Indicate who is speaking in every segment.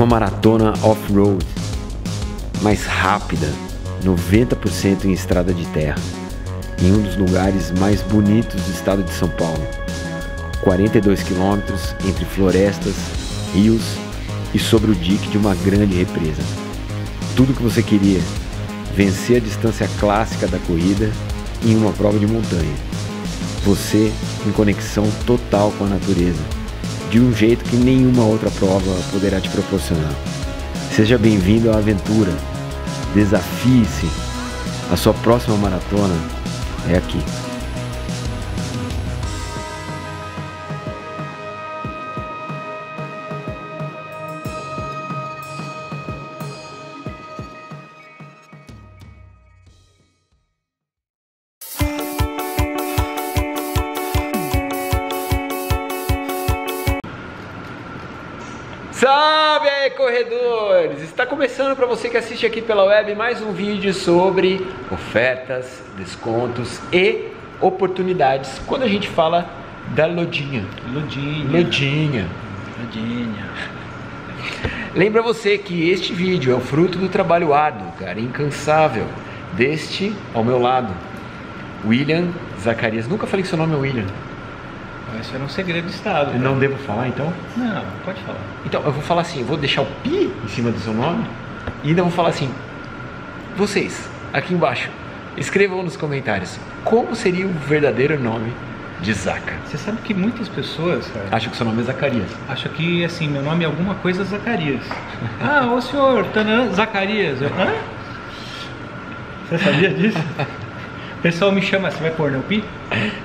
Speaker 1: Uma maratona off-road, mais rápida, 90% em estrada de terra, em um dos lugares mais bonitos do estado de São Paulo. 42 quilômetros entre florestas, rios e sobre o dique de uma grande represa. Tudo o que você queria, vencer a distância clássica da corrida em uma prova de montanha. Você em conexão total com a natureza, de um jeito que nenhuma outra prova poderá te proporcionar. Seja bem-vindo à aventura. Desafie-se. A sua próxima maratona é aqui. Está começando para você que assiste aqui pela web mais um vídeo sobre ofertas, descontos e oportunidades. Quando a gente fala da Lodinha.
Speaker 2: Ludinha.
Speaker 1: Lodinha.
Speaker 2: Ludinha.
Speaker 1: Lembra você que este vídeo é o fruto do trabalho árduo, cara, incansável, deste ao meu lado, William Zacarias. Nunca falei que seu nome é William.
Speaker 2: Isso era um segredo do Estado.
Speaker 1: Eu não devo falar então?
Speaker 2: Não, pode falar.
Speaker 1: Então, eu vou falar assim, eu vou deixar o pi em cima do seu nome e ainda vou falar assim, vocês, aqui embaixo, escrevam nos comentários como seria o verdadeiro nome de Zaca.
Speaker 2: Você sabe que muitas pessoas, cara,
Speaker 1: Acho que seu nome é Zacarias.
Speaker 2: acham que assim, meu nome é alguma coisa Zacarias. ah, ô senhor, tanã, Zacarias. Eu, Hã? Você sabia disso? O pessoal me chama, você vai pôr, não, Pi?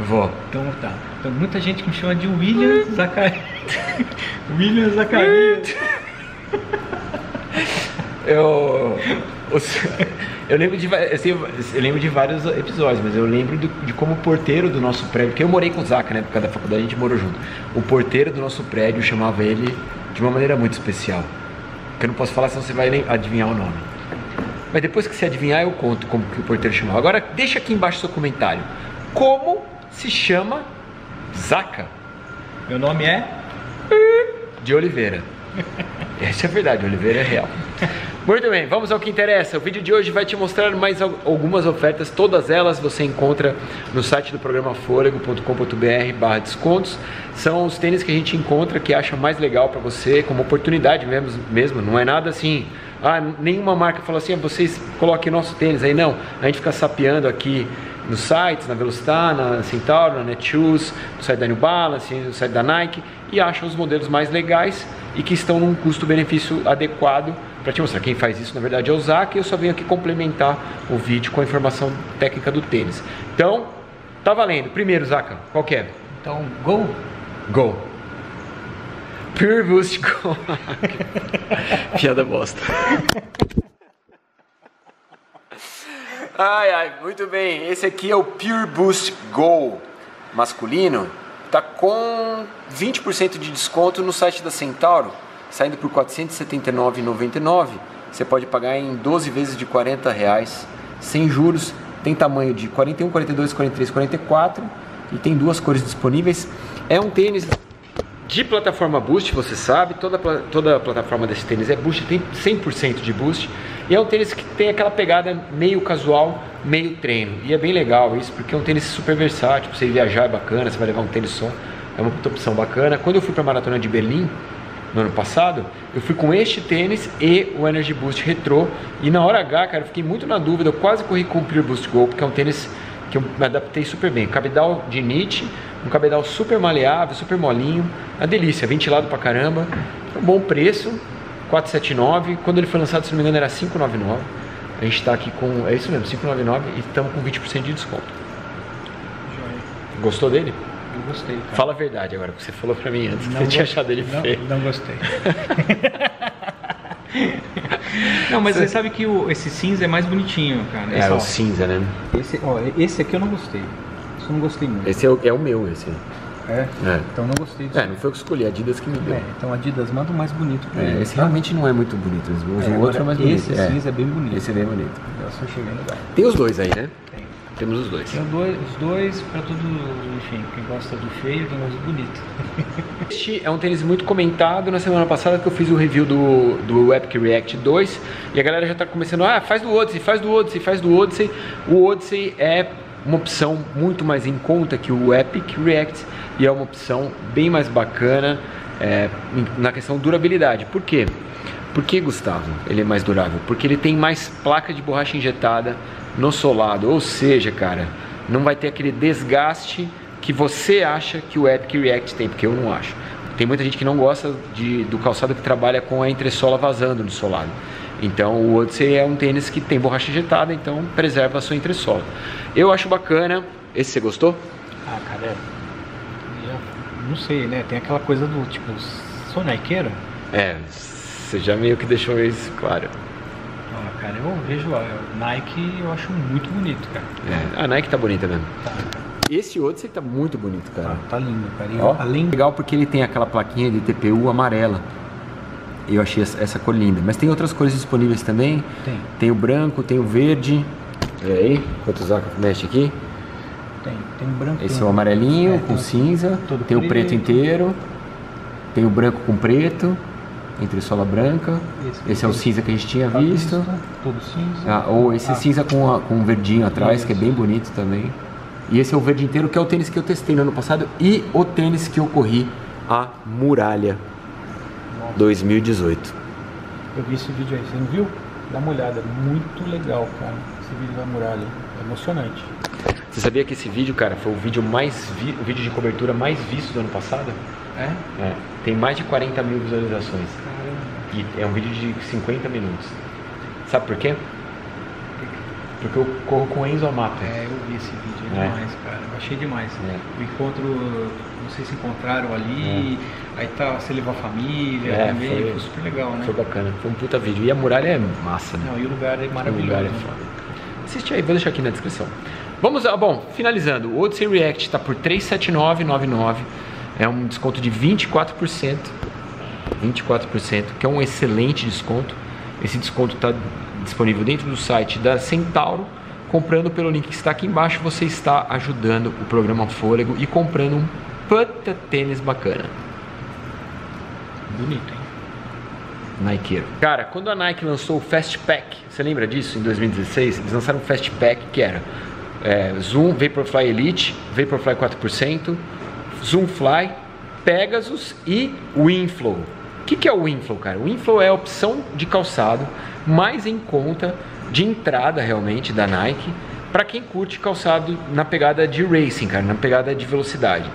Speaker 1: Vou.
Speaker 2: Então tá. Então muita gente que me chama de William Zacarias. William Zacarias.
Speaker 1: Eu, eu lembro de assim, eu lembro de vários episódios, mas eu lembro do- de como o porteiro do nosso prédio, porque eu morei com o Zaca, por causa da faculdade, a gente morou junto. O porteiro do nosso prédio chamava ele de uma maneira muito especial. Que eu não posso falar, senão você vai adivinhar o nome. Mas depois que você adivinhar, eu conto como que o porteiro chamava. Agora, deixa aqui embaixo seu comentário. Como se chama Zaca
Speaker 2: Meu nome é
Speaker 1: de Oliveira? Essa é a verdade, Oliveira é real. Muito bem, vamos ao que interessa. O vídeo de hoje vai te mostrar mais al- algumas ofertas, todas elas você encontra no site do programa fôlego.com.br barra descontos. São os tênis que a gente encontra que acha mais legal para você, como oportunidade mesmo, mesmo, não é nada assim. Ah, nenhuma marca falou assim, ah, vocês coloquem nosso tênis aí, não. A gente fica sapeando aqui nos sites, na Velocitar, na Centauro, na Netshoes, no site da New Balance, no site da Nike e acha os modelos mais legais e que estão num custo-benefício adequado para te mostrar. Quem faz isso, na verdade, é o Zac e eu só venho aqui complementar o vídeo com a informação técnica do tênis. Então, tá valendo. Primeiro, Zaca, qual que é?
Speaker 2: então Gol.
Speaker 1: Go. Pure Boost Go. Piada bosta. Ai, ai, muito bem. Esse aqui é o Pure Boost Go masculino. Tá com 20% de desconto no site da Centauro, saindo por R$ 479,99. Você pode pagar em 12 vezes de 40 reais, sem juros. Tem tamanho de 41, 42, 43, 44 e tem duas cores disponíveis. É um tênis de plataforma Boost, você sabe, toda, toda a plataforma desse tênis é Boost, tem 100% de Boost. E é um tênis que tem aquela pegada meio casual, meio treino. E é bem legal isso, porque é um tênis super versátil, pra você viajar é bacana, você vai levar um tênis só, é uma opção bacana. Quando eu fui para a maratona de Berlim, no ano passado, eu fui com este tênis e o Energy Boost Retro. E na hora H, cara, eu fiquei muito na dúvida, eu quase corri com o Pure Boost Go, porque é um tênis que eu me adaptei super bem. Cabedal de knit, um cabedal super maleável, super molinho, uma delícia, ventilado pra caramba, um bom preço, 479. Quando ele foi lançado, se não me engano, era 599. A gente tá aqui com, é isso mesmo, 599 e estamos com 20% de desconto. Gostou dele?
Speaker 2: Eu gostei. Cara.
Speaker 1: Fala a verdade agora, porque você falou pra mim antes que
Speaker 2: Não
Speaker 1: você tinha achado ele
Speaker 2: não,
Speaker 1: feio.
Speaker 2: Não gostei. não, mas você sabe que o- esse cinza é mais bonitinho, cara.
Speaker 1: É,
Speaker 2: Esse,
Speaker 1: o
Speaker 2: ó,
Speaker 1: cinza, né?
Speaker 2: esse, ó, esse aqui eu não gostei. Isso eu não gostei muito.
Speaker 1: Esse é o, é o meu, esse.
Speaker 2: É?
Speaker 1: É.
Speaker 2: Então não gostei disso.
Speaker 1: É, não foi eu que escolhi, a Adidas que me deu.
Speaker 2: É, então Adidas manda o mais bonito pra
Speaker 1: É,
Speaker 2: ele.
Speaker 1: esse
Speaker 2: tá?
Speaker 1: realmente não é muito bonito. Os
Speaker 2: É,
Speaker 1: o outro é mais bonito.
Speaker 2: Esse
Speaker 1: é.
Speaker 2: cinza é bem bonito.
Speaker 1: Esse é bem bonito.
Speaker 2: Eu só cheguei.
Speaker 1: Tem os dois aí, né?
Speaker 2: Tem.
Speaker 1: Temos os dois.
Speaker 2: Tem os dois, os dois para tudo, enfim, quem gosta do feio, quem gosta do bonito.
Speaker 1: Este é um tênis muito comentado na semana passada que eu fiz o review do, do Epic React 2 e a galera já está começando, ah, faz do Odyssey, faz do Odyssey, faz do Odyssey. O Odyssey é uma opção muito mais em conta que o Epic React e é uma opção bem mais bacana é, na questão durabilidade. Por quê? Por que, Gustavo, ele é mais durável? Porque ele tem mais placa de borracha injetada no solado, ou seja, cara, não vai ter aquele desgaste que você acha que o Epic React tem, porque eu não acho. Tem muita gente que não gosta de, do calçado que trabalha com a entressola vazando no solado. Então o Odyssey é um tênis que tem borracha injetada, então preserva a sua entressola. Eu acho bacana. Esse você gostou?
Speaker 2: Ah, cara, é... não sei, né? Tem aquela coisa do tipo, sou Nikeiro?
Speaker 1: É, você já meio que deixou isso claro
Speaker 2: cara. Eu vejo a Nike eu acho muito bonito, cara.
Speaker 1: É, a Nike tá bonita mesmo. Tá, Esse Odyssey tá muito bonito, cara. Tá,
Speaker 2: tá lindo, cara. E
Speaker 1: Ó, além... Legal porque ele tem aquela plaquinha de TPU amarela. Eu achei essa cor linda. Mas tem outras cores disponíveis também.
Speaker 2: Tem.
Speaker 1: Tem o branco, tem o verde. E aí, o Zaca mexe aqui.
Speaker 2: Tem, tem o branco.
Speaker 1: Esse é o amarelinho é, com cinza. Tem preto. o preto inteiro. Tem o branco com preto entre sola branca. Esse, esse é o cinza que a gente tinha visto.
Speaker 2: Todo cinza.
Speaker 1: Ah, ou esse ah. cinza com, a, com um verdinho atrás, Isso. que é bem bonito também. E esse é o verde inteiro, que é o tênis que eu testei no ano passado e o tênis que eu corri a Muralha. 2018.
Speaker 2: Eu vi esse vídeo aí, você não viu? Dá uma olhada, muito legal, cara. Esse vídeo da Muralha, é emocionante.
Speaker 1: Você sabia que esse vídeo, cara, foi o vídeo mais vi... o vídeo de cobertura mais visto do ano passado?
Speaker 2: É?
Speaker 1: É. Tem mais de 40 mil visualizações. E é um vídeo de 50 minutos. Sabe por quê? Porque eu corro com Enzo Amato.
Speaker 2: É, eu vi esse vídeo, é, é. demais, cara. Eu achei demais. É. O encontro, não sei se encontraram ali, é. aí tá, você levou a família é, também, foi, foi, super legal, né?
Speaker 1: Foi bacana, foi um puta vídeo. E a muralha é massa, né?
Speaker 2: Não, e o lugar é maravilhoso. O lugar é foda.
Speaker 1: Assiste aí, vou deixar aqui na descrição. Vamos, ah, bom, finalizando. O Odyssey React está por 379,99 é um desconto de 24%, 24%, que é um excelente desconto. Esse desconto está disponível dentro do site da Centauro. Comprando pelo link que está aqui embaixo, você está ajudando o programa Fôlego e comprando um puta tênis bacana.
Speaker 2: Bonito, hein?
Speaker 1: Nikeiro. Cara, quando a Nike lançou o Fast Pack, você lembra disso? Em 2016, eles lançaram um Fast Pack que era é, Zoom, Vaporfly Elite, Vaporfly 4%, Zoomfly, Pegasus e Winflow. O que, que é o Winflow, cara? O Winflow é a opção de calçado mais em conta de entrada realmente da Nike para quem curte calçado na pegada de racing, cara, na pegada de velocidade.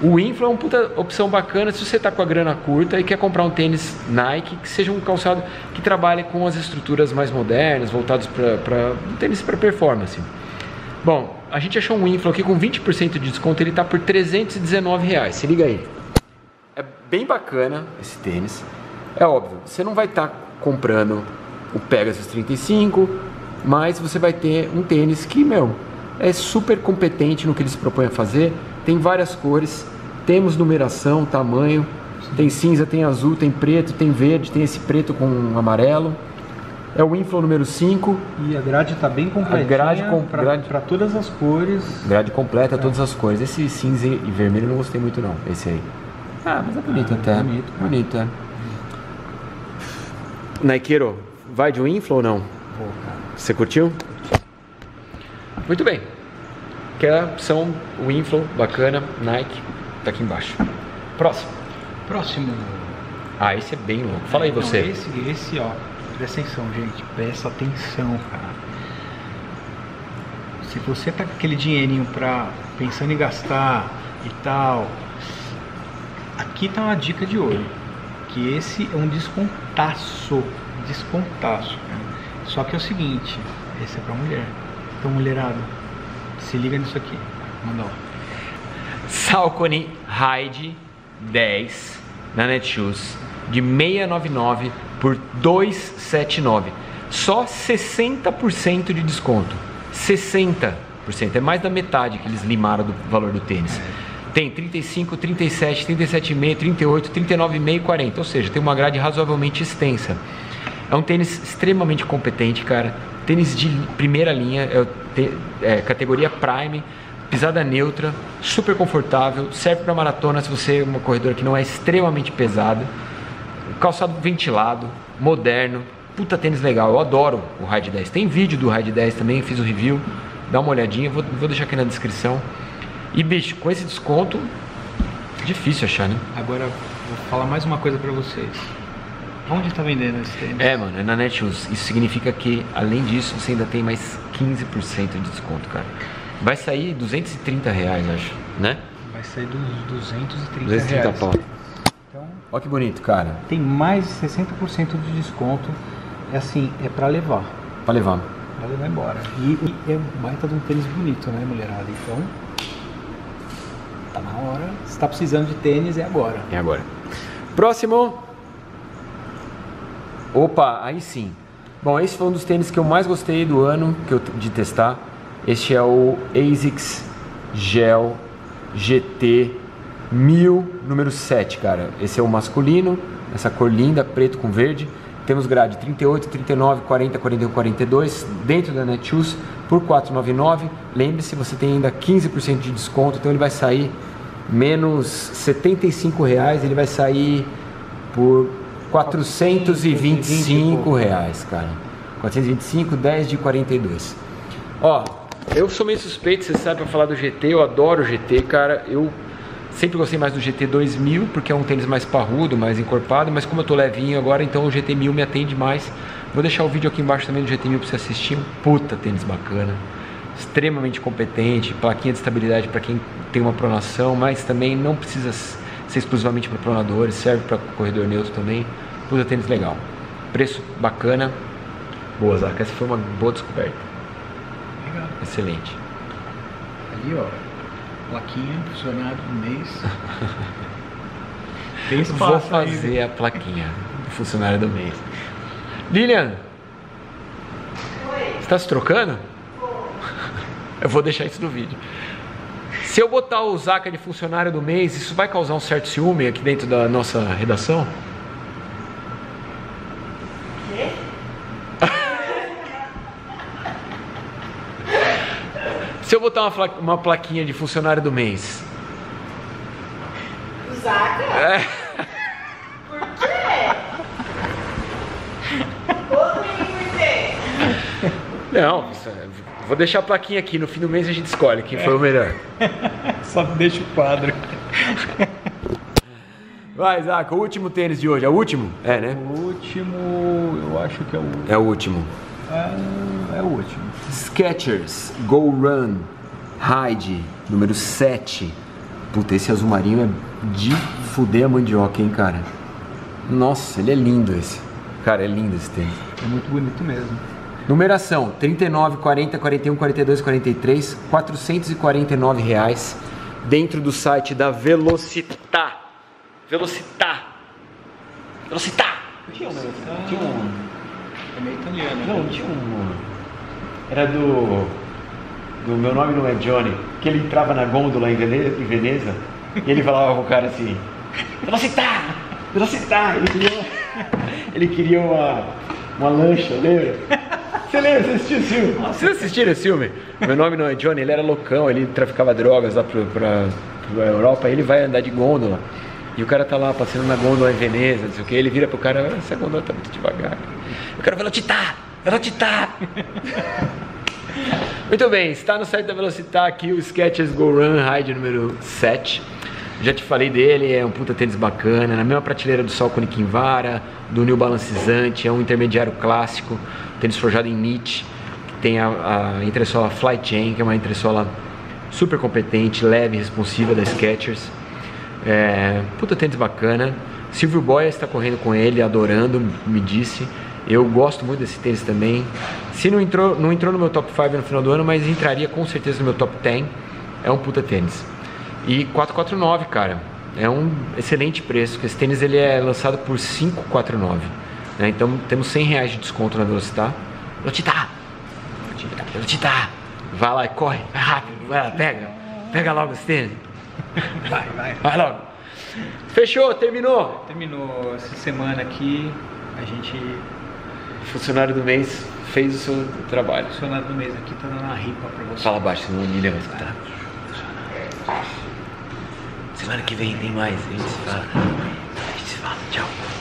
Speaker 1: O Inflow é uma puta opção bacana se você está com a grana curta e quer comprar um tênis Nike que seja um calçado que trabalhe com as estruturas mais modernas, voltados para um tênis para performance. Bom, a gente achou um Inflow aqui com 20% de desconto, ele está por 319 reais. Se liga aí. É bem bacana esse tênis. É óbvio, você não vai estar tá comprando o Pegasus 35, mas você vai ter um tênis que, meu, é super competente no que ele se propõe a fazer. Tem várias cores, temos numeração, tamanho, tem cinza, tem azul, tem preto, tem verde, tem esse preto com amarelo. É o Inflow número 5.
Speaker 2: E a grade está bem completa.
Speaker 1: grade com,
Speaker 2: para todas as cores.
Speaker 1: Grade completa, é. todas as cores. Esse cinza e vermelho eu não gostei muito não, esse aí. Ah, mas é bonito ah, até. Bonito, bonito, é. Nikeiro, vai de um Inflow ou não?
Speaker 2: Vou, cara.
Speaker 1: Você curtiu? Muito bem. Que são o Inflow, bacana, Nike, tá aqui embaixo. Próximo.
Speaker 2: Próximo.
Speaker 1: Ah, esse é bem louco. Fala aí
Speaker 2: então,
Speaker 1: você.
Speaker 2: Esse, esse, ó, Presta atenção, gente. Presta atenção, cara. Se você tá com aquele dinheirinho pra pensando em gastar e tal, aqui tá uma dica de ouro. Que esse é um descontaço. Descontaço, cara. Só que é o seguinte, esse é pra mulher. Então, mulherada, se liga nisso aqui. Manda lá.
Speaker 1: Salcone Ride 10 na Netshoes de 699 por 279. Só 60% de desconto. 60%. É mais da metade que eles limaram do valor do tênis. Tem 35, 37, 37,5, 38, 39,5 e 40. Ou seja, tem uma grade razoavelmente extensa. É um tênis extremamente competente, cara. tênis de primeira linha, é, é, categoria Prime, pisada neutra, super confortável, serve para maratona se você é uma corredora que não é extremamente pesada, calçado ventilado, moderno, puta tênis legal, eu adoro o Ride 10. Tem vídeo do Ride 10 também, fiz o review, dá uma olhadinha, vou, vou deixar aqui na descrição. E bicho, com esse desconto, difícil achar, né?
Speaker 2: Agora, vou falar mais uma coisa para vocês. Onde está vendendo esse tênis?
Speaker 1: É, mano, é na Netshoes. Isso significa que, além disso, você ainda tem mais 15% de desconto, cara. Vai sair 230 reais, acho, né?
Speaker 2: Vai sair dos 230, 230 reais. pau.
Speaker 1: Então, Olha que bonito, cara.
Speaker 2: Tem mais de 60% de desconto. É assim, é para levar.
Speaker 1: Para levar.
Speaker 2: Pra levar embora. E, e é um baita de um tênis bonito, né, mulherada? Então, tá na hora. Se tá precisando de tênis, é agora.
Speaker 1: É agora. Próximo. Opa, aí sim. Bom, esse foi um dos tênis que eu mais gostei do ano que eu, de testar. Este é o ASICS Gel GT 1000 número 7, cara. Esse é o masculino, essa cor linda, preto com verde. Temos grade 38, 39, 40, 41, 42 dentro da Netshoes por 499. Lembre-se, você tem ainda 15% de desconto, então ele vai sair menos 75 reais, ele vai sair por 425 reais, cara. 425, 10 de 42. Ó, eu sou meio suspeito, você sabe, pra falar do GT, eu adoro o GT, cara. Eu sempre gostei mais do GT 2000, porque é um tênis mais parrudo, mais encorpado, mas como eu tô levinho agora, então o GT 1000 me atende mais. Vou deixar o vídeo aqui embaixo também do GT 1000 pra você assistir. Um puta tênis bacana, extremamente competente, plaquinha de estabilidade para quem tem uma pronação, mas também não precisa ser exclusivamente para pronadores, serve para corredor neutro também. Puta tênis legal. Preço bacana. Boa, Zaca. Essa foi uma boa descoberta.
Speaker 2: Legal.
Speaker 1: Excelente.
Speaker 2: Ali, ó. Plaquinha, funcionário do mês. Tem espaço
Speaker 1: Vou fazer aí. a plaquinha do funcionário do mês. Lilian! Oi. Você está se trocando? Eu vou deixar isso no vídeo. Se eu botar o Zaca de funcionário do mês, isso vai causar um certo ciúme aqui dentro da nossa redação? Quê? Se eu botar uma, uma plaquinha de funcionário do mês.
Speaker 3: O Zaca? É. Por quê? Outro por quê?
Speaker 1: Vou deixar a plaquinha aqui, no fim do mês a gente escolhe quem foi o melhor.
Speaker 2: Só deixa o quadro.
Speaker 1: Vai, Zaca, o último tênis de hoje. É o último? É, né?
Speaker 2: O último, eu acho que é o último.
Speaker 1: É o último.
Speaker 2: É, é o último.
Speaker 1: Skechers Go Run Hide, número 7. Puta, esse azul marinho é de fuder a mandioca, hein, cara? Nossa, ele é lindo esse. Cara, é lindo esse tênis.
Speaker 2: É muito bonito mesmo.
Speaker 1: Numeração 39, 40, 41, 42, 43, 449 reais dentro do site da Velocita. Velocita. Velocita.
Speaker 2: Tinha um, tinha um. É meio italiano.
Speaker 1: Não, tinha um. Era do. Do meu nome não é Johnny. Que ele entrava na gôndola em Veneza, em Veneza e ele falava com o cara assim: Velocita! Velocita! Ele queria, ele queria uma, uma lancha, lembra? Você lembra? Você assistiu esse filme? Vocês assistiram esse filme? Meu nome não é Johnny, ele era loucão, ele traficava drogas lá pra, pra, pra Europa, ele vai andar de gôndola. E o cara tá lá passando na gôndola em Veneza, não sei o que, ele vira pro cara, ah, essa gôndola tá muito devagar. O cara, Velocitar! Velocitar! muito bem, está no site da Velocitar aqui o Skechers Go Run Ride número 7. Já te falei dele, é um puta tênis bacana, na mesma prateleira do Salcone Kinvara, do New Balance Zante, é um intermediário clássico tênis forjado em NIT, tem a, a entressola Fly Chain, que é uma entressola super competente, leve, responsiva da Skechers. É, puta tênis bacana. Silvio Boya está correndo com ele, adorando, me disse. Eu gosto muito desse tênis também. Se não entrou, não entrou no meu top 5 no final do ano, mas entraria com certeza no meu top 10. É um puta tênis. E 449, cara. É um excelente preço. Esse tênis ele é lançado por 549. Né? Então temos 100 reais de desconto na Velocitar. Velocitar! Velocitar! Vai lá e corre, vai rápido, vai lá, pega. Pega logo esse tênis.
Speaker 2: Vai, vai.
Speaker 1: Vai logo. Fechou, terminou?
Speaker 2: Terminou essa semana aqui. A gente
Speaker 1: funcionário do mês fez o seu trabalho.
Speaker 2: Funcionário do mês aqui tá dando uma ripa pra você.
Speaker 1: Fala baixo, senão ninguém vai escutar. Semana que vem tem mais. A gente se fala. A gente se fala. Tchau.